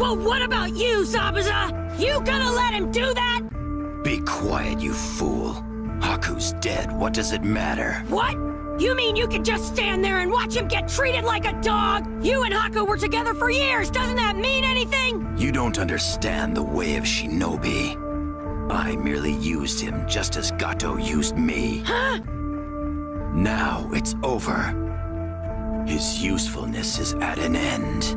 Well, what about you, Zabuza? You gonna let him do that? Be quiet, you fool. Haku's dead. What does it matter? What? You mean you can just stand there and watch him get treated like a dog? You and Haku were together for years. Doesn't that mean anything? You don't understand the way of Shinobi. I merely used him just as Gato used me. Huh? Now it's over. His usefulness is at an end.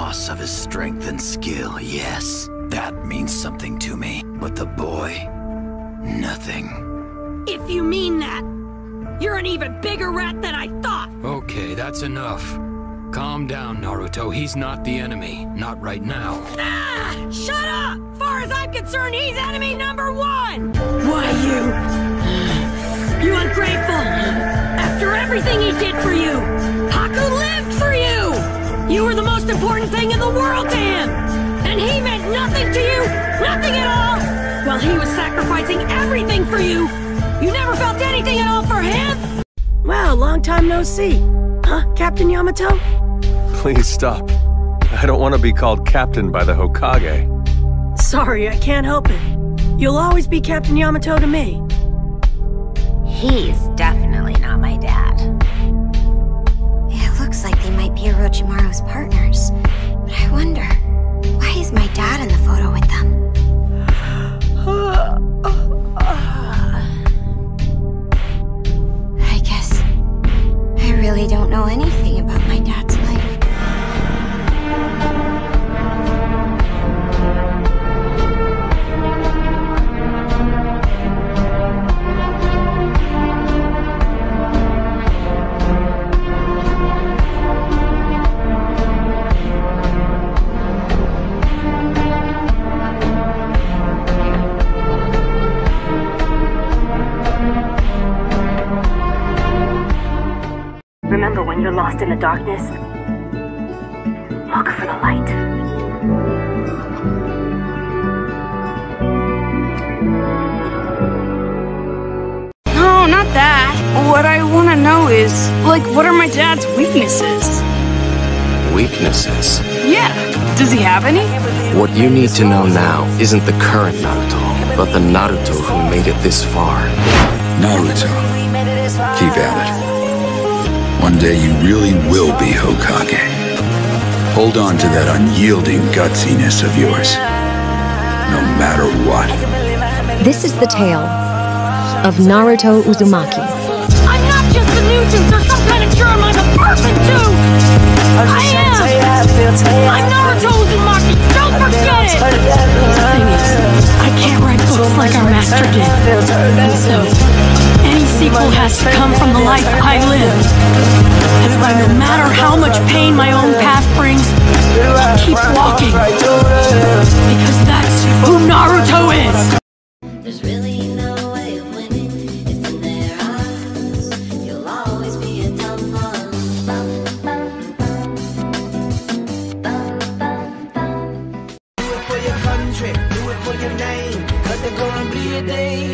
The loss of his strength and skill, yes, that means something to me. But the boy, nothing. If you mean that, you're an even bigger rat than I thought. Okay, that's enough. Calm down, Naruto. He's not the enemy. Not right now. Ah! Shut up! Far as I'm concerned, he's enemy number one! Why you? You ungrateful! After everything he did for you! Most important thing in the world to him! And he meant nothing to you! Nothing at all! While he was sacrificing everything for you! You never felt anything at all for him? Wow, long time no see. Huh, Captain Yamato? Please stop. I don't want to be called captain by the Hokage. Sorry, I can't help it. You'll always be Captain Yamato to me. He's definitely not my dad. Orochimaru's partners. But I wonder, why is my dad in the photo with them? I guess I really don't know anything about my dad's Remember when you're lost in the darkness? Look for the light. No, not that. What I want to know is, like, what are my dad's weaknesses? Weaknesses. Yeah, does he have any? What you need to know now isn't the current Naruto, but the Naruto who made it this far. Naruto, keep at it. One day you really will be Hokage. Hold on to that unyielding gutsiness of yours. No matter what. This is the tale of Naruto Uzumaki. I'm not just a nuisance or some kind of germ, I'm a person too! I am! I'm Naruto Uzumaki, evil has come from the life I live. That's why no matter how much pain my own path brings, I keep walking. Because that's who Naruto is! There's really no way of winning. Do it for your name, cause gonna be a day.